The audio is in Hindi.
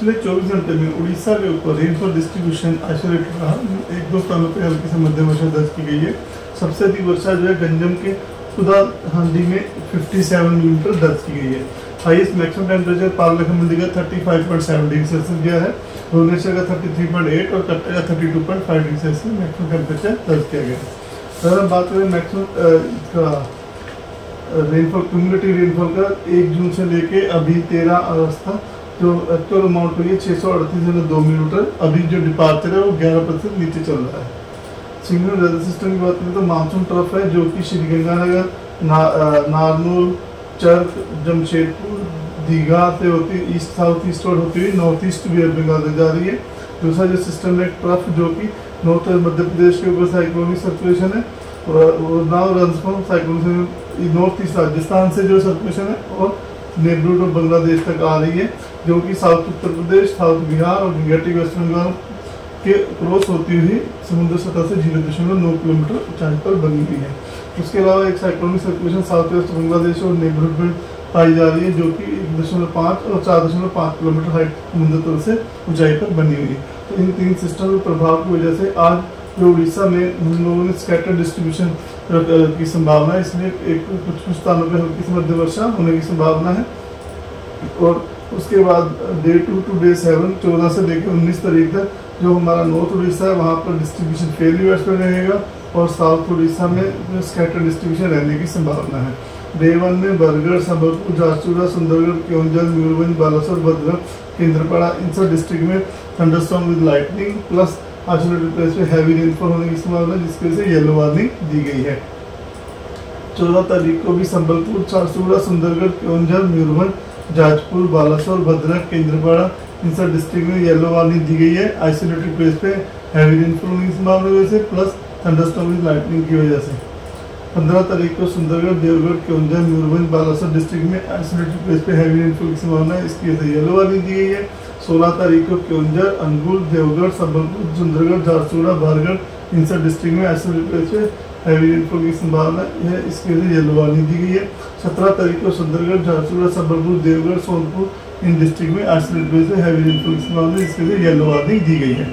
पिछले 24 घंटे में उड़ीसा के ऊपर रेनफॉल डिस्ट्रीब्यूशन आइसोलेटेड रहा। एक दो स्थानों पर हल्की से मध्यम वर्षा दर्ज की गई है। सबसे अधिक वर्षा जो है गंजम के खुदा हांडी में 57 मिलीमीटर दर्ज की गई है। Highest maximum temperature Paralakhemundi का 35.7 डिग्री सेल्सियस गया है। भुवनेश्वर का 33.8 और कट्टा का 32.5 डिग्री सेल्सियस मैक्सिमम टेम्परेचर दर्ज किया गया अगर हम बात करें मैक्सिमम इसका रेनफॉल क्यूमुलेटिव रेनफॉल का, एक जून से लेके अभी तेरह अगस्त तक जो एक्चुअल अमाउंट है छः सौ अड़तीस दो मिलीमीटर अभी जो डिपार्चर है, वो ग्यारह प्रतिशत नीचे चल रहा है। सिंगल वेदर सिस्टम की बात करें तो मानसून ट्रफ है, जो कि श्री गंगानगर नारनूल चर्क जमशेदपुर, दीघा से होती ईस्ट साउथ ईस्ट और होती हुई नॉर्थ ईस्ट भी अब बंगाल तक जा रही है। दूसरा जो सिस्टम है ट्रफ जो कि नॉर्थ मध्य प्रदेश के ऊपर साइक्लोनिक सर्कुलेशन है now run from cyclonic north east Rajasthan से जो सर्कुलेशन है, और नेबरहुड ऑफ़ बांग्लादेश तक आ रही है। जो कि साउथ उत्तर प्रदेश, साउथ बिहार और निगेटिव वेस्ट बंगाल के क्रॉस होती हुई समुद्र सतह से ज़ीरो दशमलव नौ किलोमीटर ऊंचाई पर बनी हुई है। उसके अलावा एक cyclonic circulation south west Bangladesh और नेबरहुड में पाई जा रही है, जो कि एक दशमलव पाँच और चार दशमलव पाँच किलोमीटर हाइट समुद्र तल से ऊंचाई पर बनी हुई है। तो इन तीन सिस्टम के प्रभाव की वजह से आज जो उड़ीसा में हम लोगों ने स्कैटर डिस्ट्रीब्यूशन की संभावना है। इसलिए एक कुछ कुछ स्थानों पर हल्की से मध्य वर्षा होने की संभावना है और उसके बाद day two to day seven चौदह से लेकर उन्नीस तारीख तक जो हमारा नॉर्थ उड़ीसा है, वहाँ पर डिस्ट्रीब्यूशन वेस्ट में रहेगा और साउथ उड़ीसा में स्कैटर डिस्ट्रीब्यूशन रहने की संभावना है। डे वन में बरगढ़ संबलपुर झारसुगुड़ा सुंदरगढ़ केवंजल मयूरभंज बालासोर भद्रक केंद्रपाड़ा इन सब डिस्ट्रिक्ट में thunderstorm with lightning plus isolated place पे हैवी रेनफॉल होने की संभावना, जिसकी वजह से येलो वार्निंग दी गई है। चौदह तारीख को भी संबलपुर झारसुगुड़ा सुंदरगढ़ केवंझर मयूरभंज जाजपुर, बालासोर, भद्रक, केंद्रपाड़ा, इन सब डिस्ट्रिक्ट में येलो वार्निंग दी गई है। आइसोलेटेड प्लेस पे हैवी रेनफॉल होने की संभावना की वजह से प्लस थंडरस्टॉर्म लाइटनिंग की वजह से। पंद्रह तारीख को सुंदरगढ़, देवगढ़ केवंझर मयूरभंज बालासोर डिस्ट्रिक्ट में आइसोलेटेड प्लेस पे हैवी रेनफॉल की संभावना है। इसकी वजह से येलो वार्निंग दी गई है। सोलह तारीख को केवंझर अंगुल, देवगढ़, संबलपुर, सुंदरगढ़, झारसुगुड़ा, बारगढ़, इन सब डिस्ट्रिक्ट में आइसोलेटेड प्लेस पे हैवी रेनफॉल की संभावना है इसके लिए येलो वार्निंग दी गई है। सत्रह तारीख को सुंदरगढ़ झारसुगढ़ संबलपुर, देवगढ़, सोनपुर, इन डिस्ट्रिक्ट में आठ से हैवी रेनफॉल की संभावना इसके लिए येलो वार्निंग दी गई है।